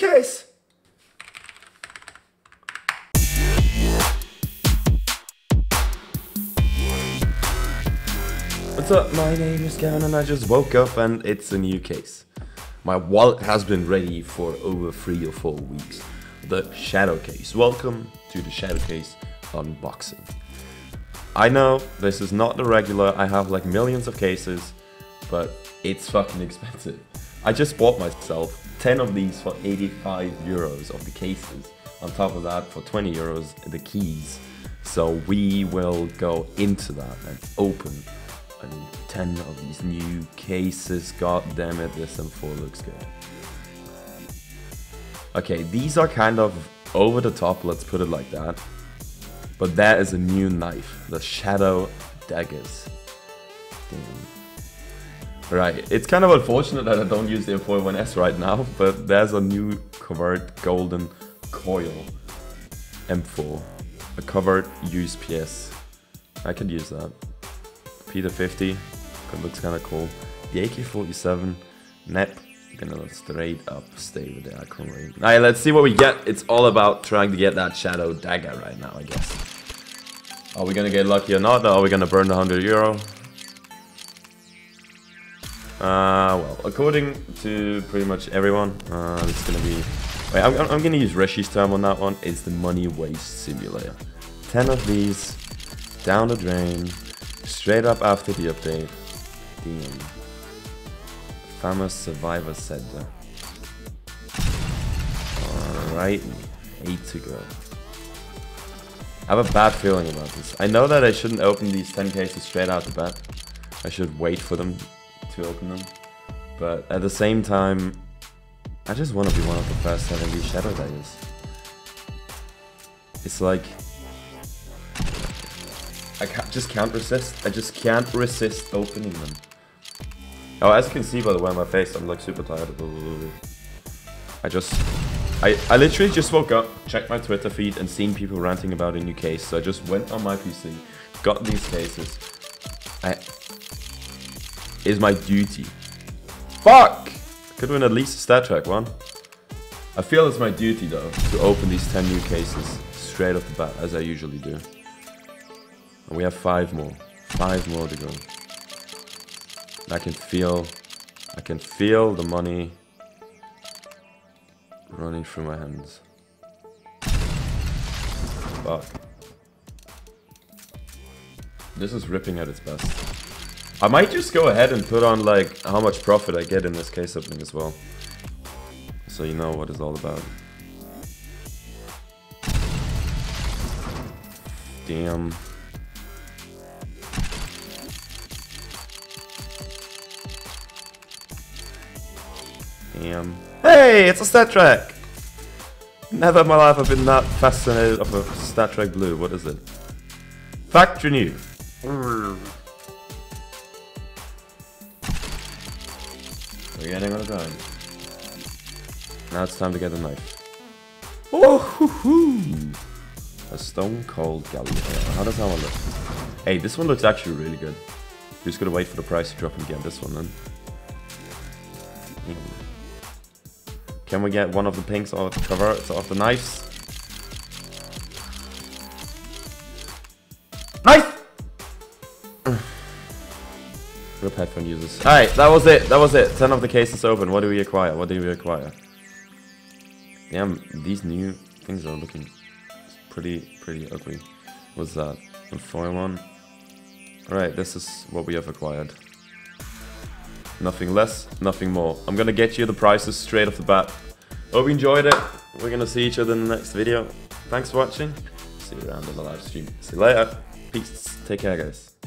Case! What's up? My name is Kevin and I just woke up and it's a new case. My wallet has been ready for over three or four weeks. The Shadow Case. Welcome to the Shadow Case unboxing. I know this is not the regular, I have like millions of cases, but it's fucking expensive. I just bought myself 10 of these for 85 euros of the cases. On top of that, for 20 euros, the keys. So we will go into that and open and 10 of these new cases. God damn it, this M4 looks good. Okay, these are kind of over the top, let's put it like that. But that is a new knife, the Shadow Daggers. Damn. Right, it's kind of unfortunate that I don't use the M4A1-S right now, but there's a new covert golden coil M4. A covert USP-S. I could use that. P250, it looks kind of cool. The AK-47, NEP, gonna straight up stay with the Aquamarine. Alright, let's see what we get. It's all about trying to get that Shadow Dagger right now, I guess. Are we gonna get lucky or not? Or are we gonna burn the 100 euro? Uh, well, according to pretty much everyone, uh, it's gonna be... Wait, I'm, I'm gonna use Rishi's term on that one. It's the money waste simulator. 10 of these, down the drain, straight up after the update. Damn. FAMAS Survivor Center. Alright, 8 to go. I have a bad feeling about this. I know that I shouldn't open these 10 cases straight out the bat. I should wait for them to open them. But at the same time, I just want to be one of the first 70 Shadow Days. It's like... I just can't resist. I just can't resist opening them. Oh, as you can see by the way on my face, I'm like super tired. I just... I, I literally just woke up, checked my Twitter feed and seen people ranting about a new case. So I just went on my PC, got these cases. I... Is my duty. Fuck! Could win at least a StatTrak one. I feel it's my duty though, to open these 10 new cases straight off the bat, as I usually do. And we have five more. Five more to go. I can feel, I can feel the money running through my hands. Fuck. This is ripping at its best. I might just go ahead and put on like how much profit I get in this case opening as well. So you know what it's all about. Damn. Damn. Hey, it's a StatTrak! Never in my life I've been that fascinated of a StatTrak blue. What is it? Factory new. We're getting a time. Now it's time to get a knife. Oh, hoo, hoo. A stone cold Galileo. How does that one look? Hey, this one looks actually really good. Just gotta wait for the price to drop and get this one then. Hmm. Can we get one of the pinks off the cover of the knives? Rip headphone users. Alright, that was it. That was it. 10 of the cases open. What do we acquire? What do we acquire? Damn, um, these new things are looking pretty, pretty ugly. What's that? A foil one? Alright, this is what we have acquired. Nothing less, nothing more. I'm gonna get you the prices straight off the bat. Hope you enjoyed it. We're gonna see each other in the next video. Thanks for watching. See you around on the live stream. See you later. Peace. Take care, guys.